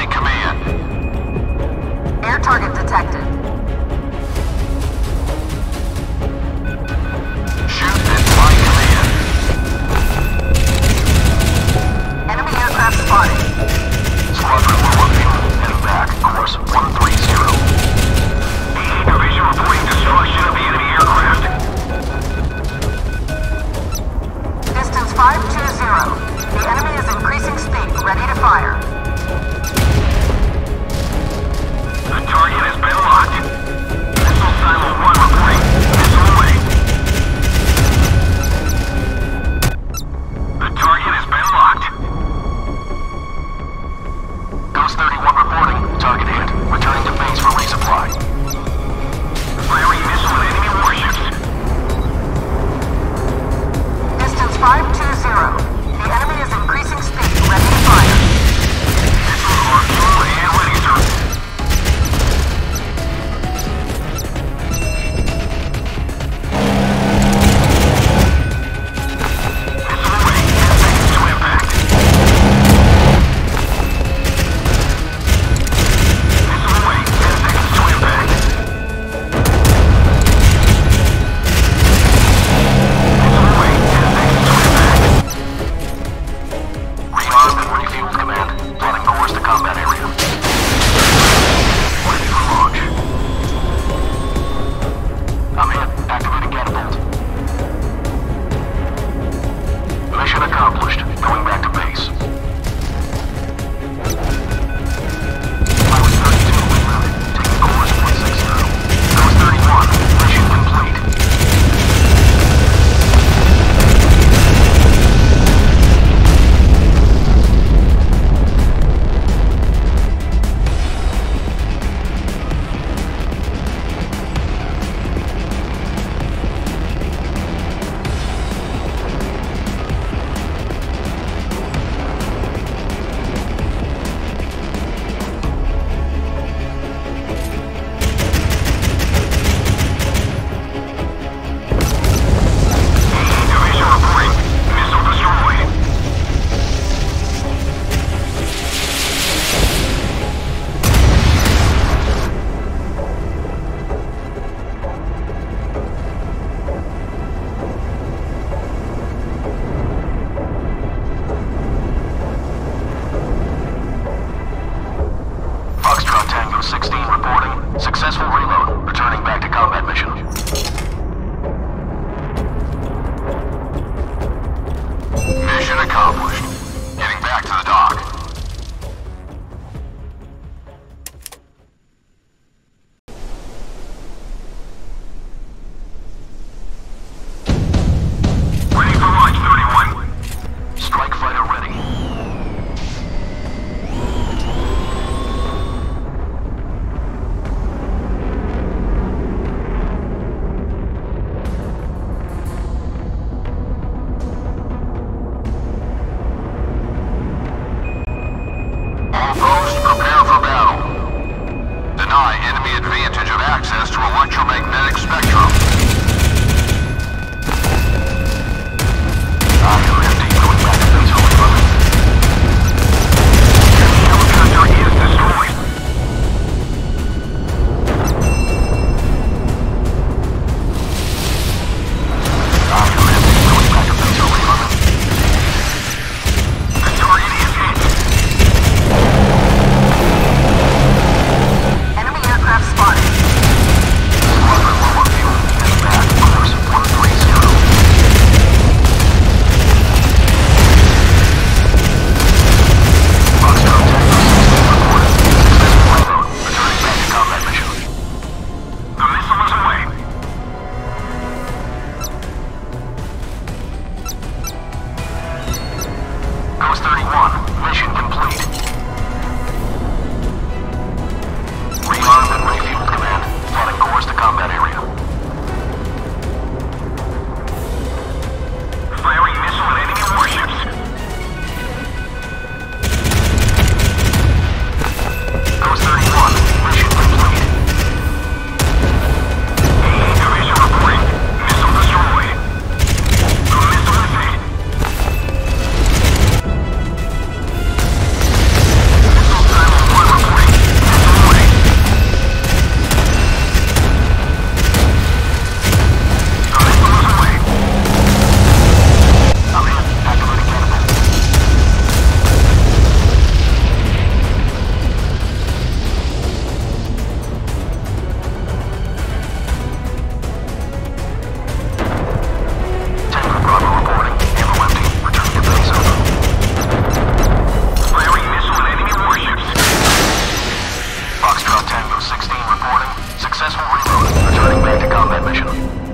my command. Air target detected. Shoot at my command. Enemy aircraft spotted. Squadron will reveal and back course 130. Division reporting destruction of the enemy aircraft. Distance 520. The enemy is increasing speed, ready to fire. 16 reporting. Successful reload. Returning back to combat mission.